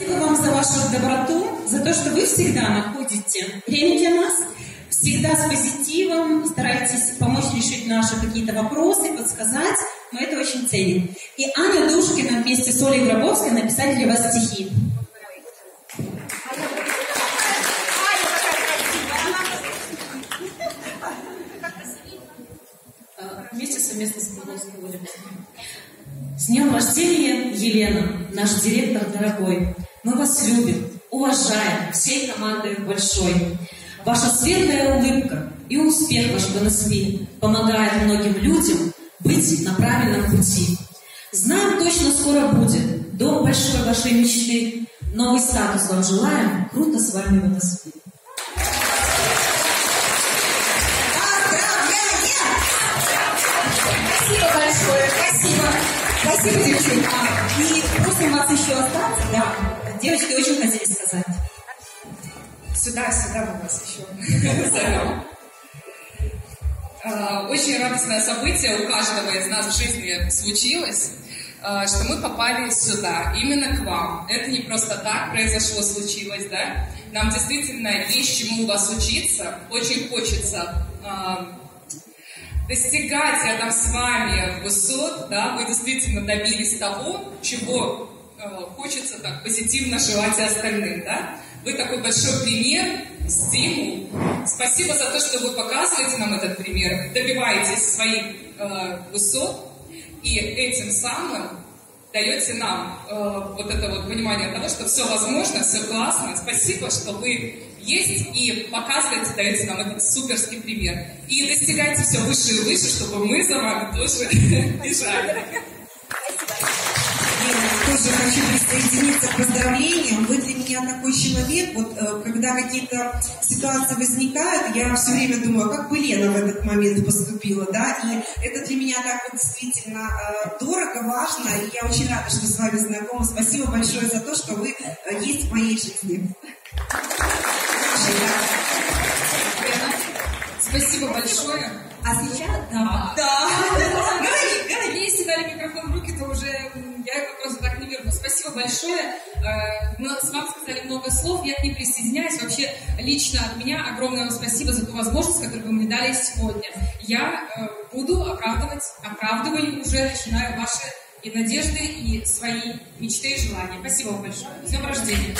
Спасибо вам за вашу доброту, за то, что вы всегда находите время для нас, всегда с позитивом, стараетесь помочь решить наши какие-то вопросы, подсказать. Мы это очень ценим. И Аня Душкина вместе с Олей Гробовской написали для вас стихи. Вместе совместно с Гробовской Олей. С днем рождения, Елена, наш директор дорогой. Мы вас любим, уважаем, всей командой большой. Ваша светлая улыбка и успех ваш НСВ помогает многим людям быть на правильном пути. Знаем, точно скоро будет дом большой вашей мечты. Новый статус вам желаем. Круто с вами НСВ. Спасибо большое, спасибо. Спасибо, девчонки. И просим вас еще остаться. Да, девочки очень хотели сказать. Сюда, сюда мы вас еще зовем. А, Очень радостное событие у каждого из нас в жизни случилось, а, что мы попали сюда, именно к вам. Это не просто так произошло, случилось, да? Нам действительно есть чему у вас учиться. Очень хочется а, достигать рядом с вами высот, да, вы действительно добились того, чего хочется так позитивно желать и остальным, да. Вы такой большой пример, стимул. Спасибо за то, что вы показываете нам этот пример, добиваетесь своих э, высот и этим самым даете нам э, вот это вот понимание того, что все возможно, все классно. Спасибо, что вы есть и показываете, даете нам этот суперский пример. И достигайте все выше и выше, чтобы мы за вами тоже бежали. Тоже хочу присоединиться к поздравлениям. Вы для меня такой человек, вот э, когда какие-то ситуации возникают, я все время думаю, а как бы Лена в этот момент поступила, да, и это для меня так вот действительно э, дорого, важно, и я очень рада, что с вами знакома. Спасибо большое за то, что вы э, есть в моей жизни. Спасибо большое. А сейчас, да, Да. Говори, говори. Если дали микрофон в руки, то уже я его Спасибо большое. Э, с вами сказали много слов, я к ним присоединяюсь. Вообще, лично от меня огромное вам спасибо за ту возможность, которую вы мне дали сегодня. Я э, буду оправдывать, оправдываю уже, начинаю ваши и надежды, и свои мечты и желания. Спасибо вам большое. С днем рождения.